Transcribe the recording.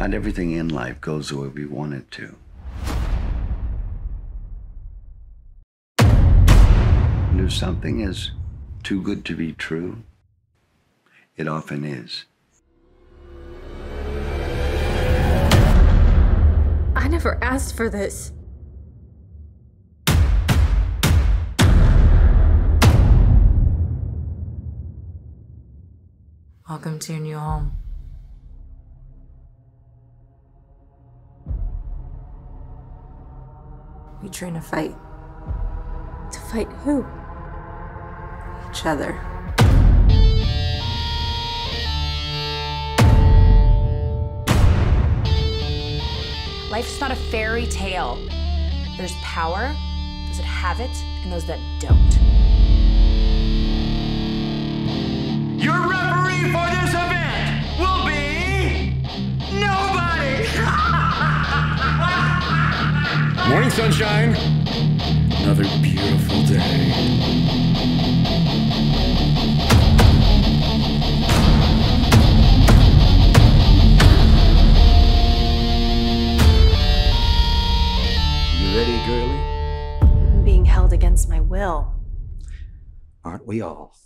Not everything in life goes the way we want it to. And if something is too good to be true, it often is. I never asked for this. Welcome to your new home. We train to fight To fight who? each other. Life's not a fairy tale. There's power, those that have it, and those that don't. Morning, sunshine. Another beautiful day. You ready, girlie? I'm being held against my will. Aren't we all?